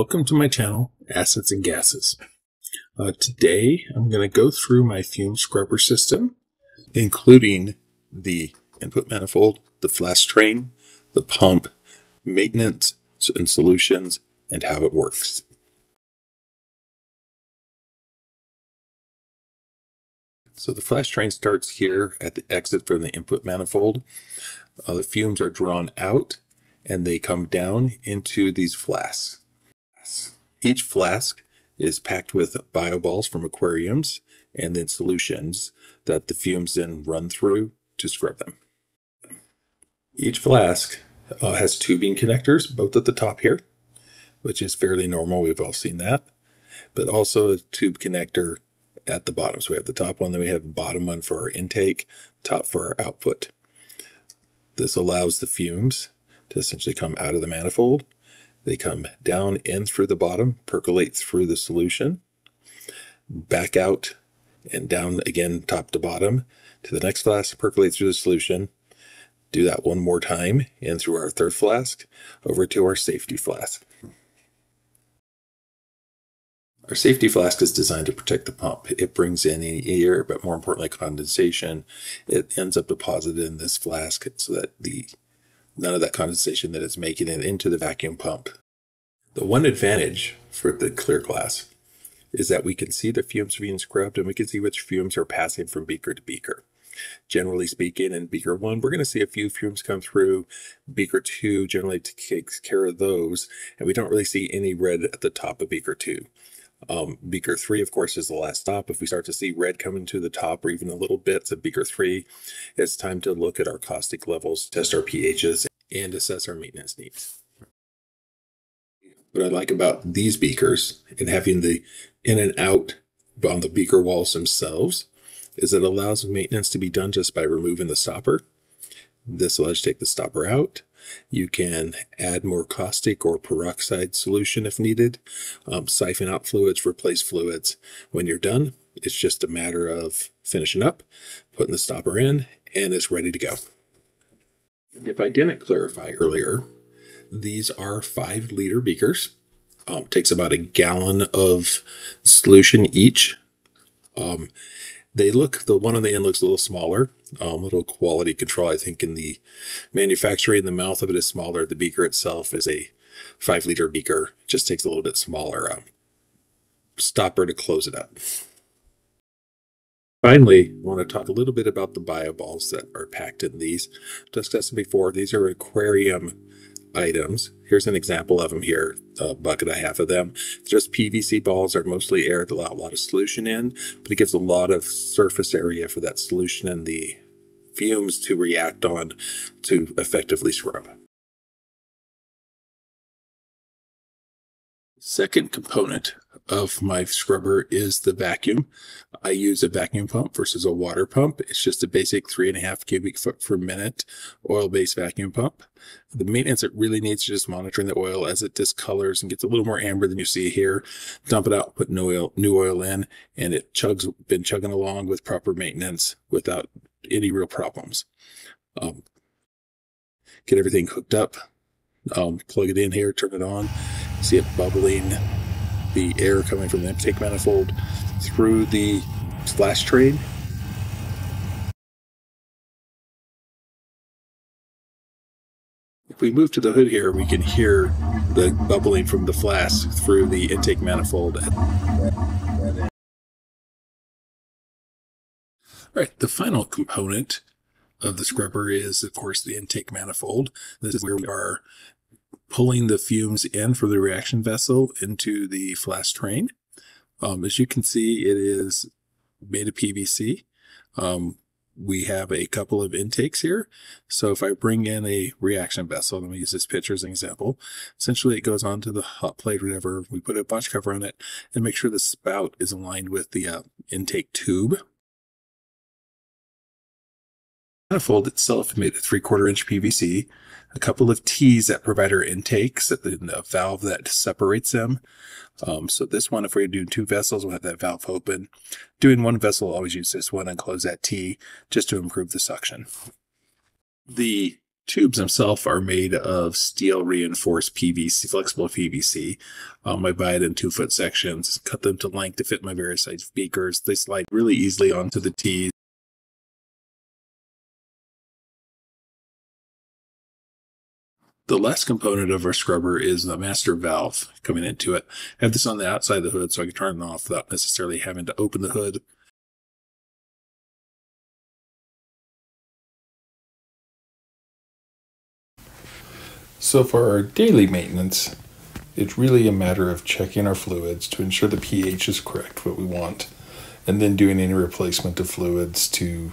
Welcome to my channel, Acids and Gases. Uh, today, I'm going to go through my fume scrubber system, including the input manifold, the flask train, the pump, maintenance and solutions, and how it works. So the flask train starts here at the exit from the input manifold. Uh, the fumes are drawn out and they come down into these flasks. Each flask is packed with bioballs from aquariums and then solutions that the fumes then run through to scrub them. Each flask uh, has tubing connectors, both at the top here, which is fairly normal. We've all seen that, but also a tube connector at the bottom. So we have the top one, then we have the bottom one for our intake, top for our output. This allows the fumes to essentially come out of the manifold they come down in through the bottom, percolate through the solution, back out and down again top to bottom to the next flask, percolate through the solution. Do that one more time in through our third flask over to our safety flask. Our safety flask is designed to protect the pump. It brings in any air, but more importantly, condensation. It ends up deposited in this flask so that the none of that condensation that is making it into the vacuum pump. The one advantage for the clear glass is that we can see the fumes being scrubbed and we can see which fumes are passing from beaker to beaker. Generally speaking, in beaker one, we're going to see a few fumes come through. Beaker two generally takes care of those, and we don't really see any red at the top of beaker two. Um, beaker three, of course, is the last stop. If we start to see red coming to the top or even a little bits of beaker three, it's time to look at our caustic levels, test our pHs, and assess our maintenance needs. What I like about these beakers and having the in and out on the beaker walls themselves is that it allows maintenance to be done just by removing the stopper. This allows you to take the stopper out. You can add more caustic or peroxide solution if needed, um, siphon out fluids, replace fluids. When you're done, it's just a matter of finishing up, putting the stopper in, and it's ready to go. If I didn't clarify earlier, these are five liter beakers. Um, takes about a gallon of solution each. Um, they look, the one on the end looks a little smaller, um, little quality control. I think in the manufacturing, the mouth of it is smaller. The beaker itself is a five liter beaker. Just takes a little bit smaller um, stopper to close it up. Finally, I want to talk a little bit about the bio balls that are packed in these. Discussed before, these are aquarium items. Here's an example of them here, a bucket I have of them. Just PVC balls are mostly air to allow a lot of solution in, but it gives a lot of surface area for that solution and the fumes to react on to effectively scrub. Second component of my scrubber is the vacuum. I use a vacuum pump versus a water pump. It's just a basic three and a half cubic foot per minute oil-based vacuum pump. The maintenance it really needs is just monitoring the oil as it discolors and gets a little more amber than you see here. Dump it out, put new oil, new oil in, and it chugs, been chugging along with proper maintenance without any real problems. Um, get everything hooked up, um, plug it in here, turn it on, see it bubbling, the air coming from the intake manifold through the flask train. If we move to the hood here, we can hear the bubbling from the flask through the intake manifold. All right, the final component of the scrubber is, of course, the intake manifold. This is where we are pulling the fumes in from the reaction vessel into the flask train. Um, as you can see, it is made of PVC. Um, we have a couple of intakes here. So if I bring in a reaction vessel, let me use this picture as an example. Essentially, it goes onto the hot plate, whatever. We put a bunch cover on it and make sure the spout is aligned with the uh, intake tube. Manifold itself made a three quarter inch PVC a couple of T's that provide our intakes, at the valve that separates them. Um, so this one, if we're doing two vessels, we'll have that valve open. Doing one vessel, always use this one and close that T just to improve the suction. The tubes themselves are made of steel reinforced PVC, flexible PVC. Um, I buy it in two foot sections, cut them to length to fit my various size beakers. They slide really easily onto the tees. The last component of our scrubber is the master valve coming into it. I have this on the outside of the hood so I can turn it off without necessarily having to open the hood. So for our daily maintenance, it's really a matter of checking our fluids to ensure the pH is correct, what we want, and then doing any replacement of fluids to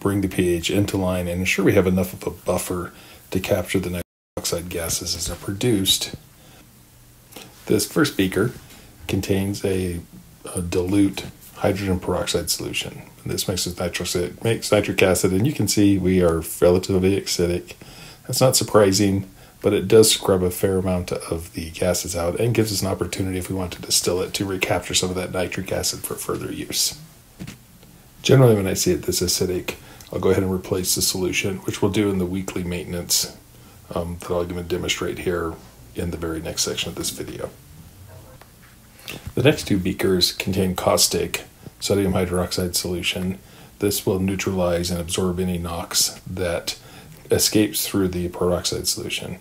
bring the pH into line and ensure we have enough of a buffer to capture the gases as they're produced. This first beaker contains a, a dilute hydrogen peroxide solution. This mixes nitric, makes nitric acid, and you can see we are relatively acidic. That's not surprising, but it does scrub a fair amount of the gases out and gives us an opportunity if we want to distill it to recapture some of that nitric acid for further use. Generally, when I see it this acidic, I'll go ahead and replace the solution, which we'll do in the weekly maintenance um, that I'm going to demonstrate here in the very next section of this video. The next two beakers contain caustic sodium hydroxide solution. This will neutralize and absorb any NOx that escapes through the peroxide solution.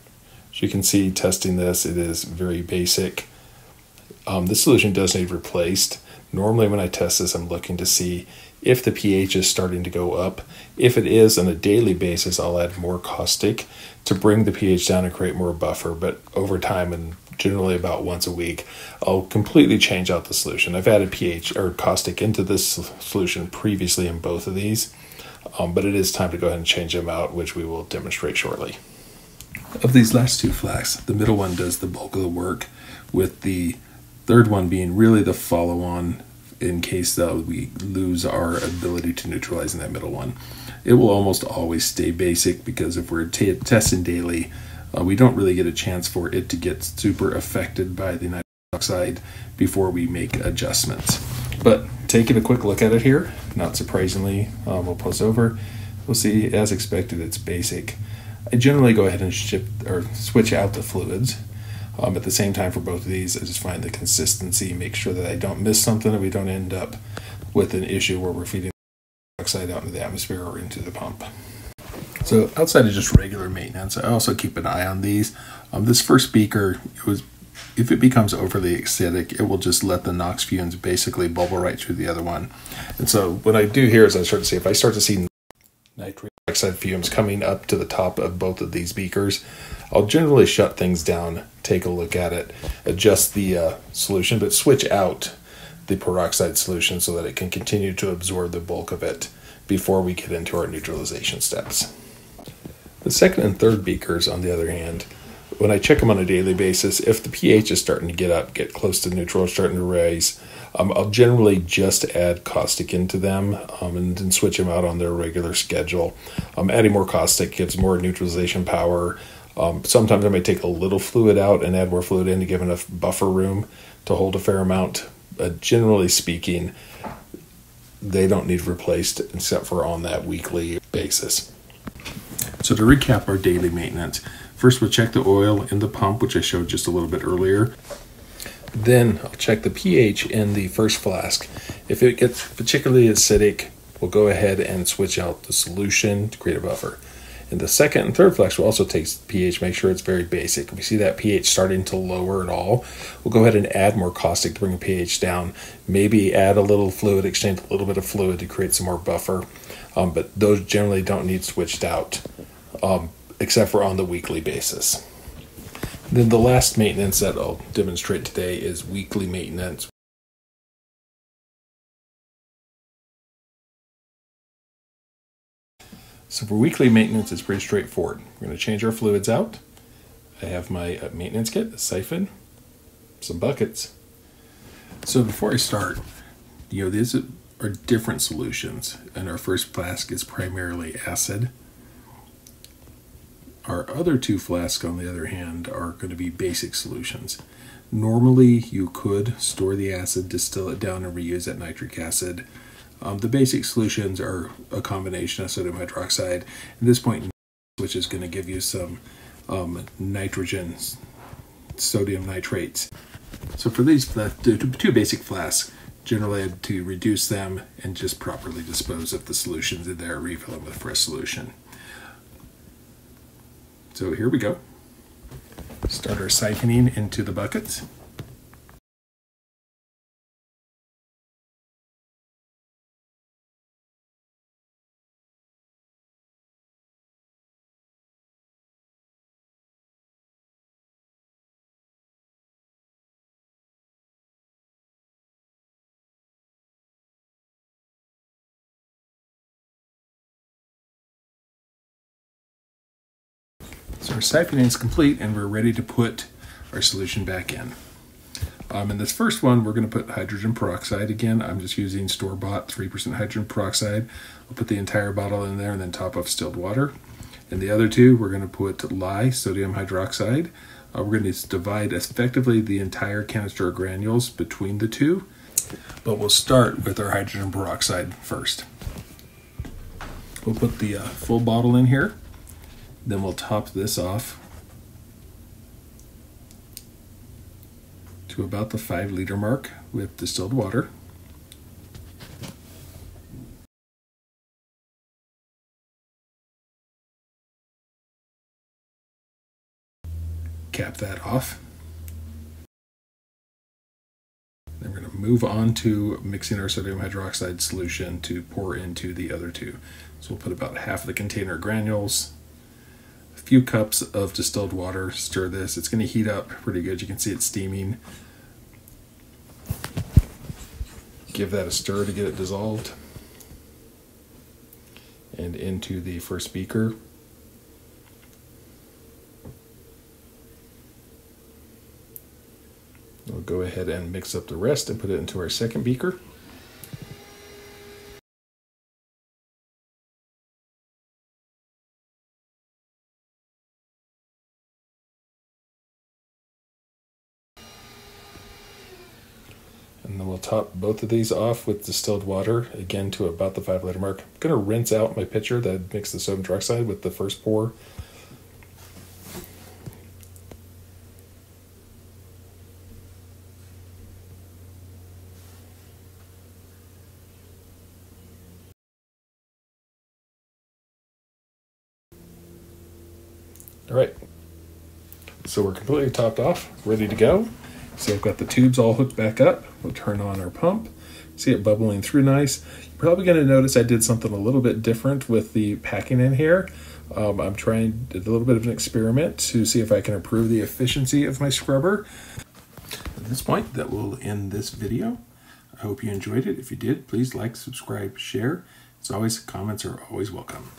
As you can see, testing this, it is very basic. Um, this solution does need replaced. Normally when I test this, I'm looking to see if the pH is starting to go up. If it is on a daily basis, I'll add more caustic to bring the pH down and create more buffer. But over time, and generally about once a week, I'll completely change out the solution. I've added pH or caustic into this solution previously in both of these, um, but it is time to go ahead and change them out, which we will demonstrate shortly. Of these last two flasks, the middle one does the bulk of the work, with the third one being really the follow on in case uh, we lose our ability to neutralize in that middle one. It will almost always stay basic because if we're testing daily, uh, we don't really get a chance for it to get super affected by the nitric oxide before we make adjustments. But taking a quick look at it here, not surprisingly, um, we'll post over. We'll see, as expected, it's basic. I generally go ahead and ship or switch out the fluids um, at the same time, for both of these, I just find the consistency, make sure that I don't miss something and we don't end up with an issue where we're feeding oxide out into the atmosphere or into the pump. So outside of just regular maintenance, I also keep an eye on these. Um, this first beaker, it was if it becomes overly acidic, it will just let the NOx fumes basically bubble right through the other one. And so what I do here is I start to see if I start to see nitric oxide fumes coming up to the top of both of these beakers, I'll generally shut things down, take a look at it, adjust the uh, solution, but switch out the peroxide solution so that it can continue to absorb the bulk of it before we get into our neutralization steps. The second and third beakers, on the other hand, when I check them on a daily basis, if the pH is starting to get up, get close to neutral, starting to rise, um, I'll generally just add caustic into them um, and then switch them out on their regular schedule. Um, adding more caustic gives more neutralization power. Um, sometimes I may take a little fluid out and add more fluid in to give enough buffer room to hold a fair amount. Generally speaking, they don't need replaced except for on that weekly basis. So to recap our daily maintenance, first we'll check the oil in the pump, which I showed just a little bit earlier. Then I'll check the pH in the first flask. If it gets particularly acidic, we'll go ahead and switch out the solution to create a buffer. In the second and third flask, we'll also take pH, make sure it's very basic. If we see that pH starting to lower at all, we'll go ahead and add more caustic to bring the pH down. Maybe add a little fluid, exchange a little bit of fluid to create some more buffer. Um, but those generally don't need switched out, um, except for on the weekly basis. Then the last maintenance that I'll demonstrate today is weekly maintenance. So for weekly maintenance, it's pretty straightforward. We're going to change our fluids out. I have my uh, maintenance kit, a siphon, some buckets. So before I start, you know, these are different solutions, and our first flask is primarily acid. Our other two flasks, on the other hand, are going to be basic solutions. Normally, you could store the acid, distill it down, and reuse that nitric acid. Um, the basic solutions are a combination of sodium hydroxide. At this point, which is going to give you some um, nitrogen, sodium nitrates. So for these two basic flasks, generally to reduce them and just properly dispose of the solutions in there, refill them with fresh solution. So here we go. Start our siphoning into the buckets. Our siphoning is complete and we're ready to put our solution back in. Um, in this first one, we're going to put hydrogen peroxide. Again, I'm just using store-bought 3% hydrogen peroxide. I'll put the entire bottle in there and then top off distilled water. In the other two, we're going to put lye, sodium hydroxide. Uh, we're going to divide effectively the entire canister of granules between the two, but we'll start with our hydrogen peroxide first. We'll put the uh, full bottle in here. Then we'll top this off to about the five liter mark with distilled water. Cap that off. Then we're going to move on to mixing our sodium hydroxide solution to pour into the other two. So we'll put about half of the container granules few cups of distilled water. Stir this. It's going to heat up pretty good. You can see it's steaming. Give that a stir to get it dissolved. And into the first beaker. We'll go ahead and mix up the rest and put it into our second beaker. Top both of these off with distilled water, again to about the five liter mark. I'm to rinse out my pitcher that mixed the sodium hydroxide with the first pour. All right, so we're completely topped off, ready to go. So I've got the tubes all hooked back up. We'll turn on our pump. See it bubbling through nice. You're probably going to notice I did something a little bit different with the packing in here. Um, I'm trying a little bit of an experiment to see if I can improve the efficiency of my scrubber. At this point, that will end this video. I hope you enjoyed it. If you did, please like, subscribe, share. As always, comments are always welcome.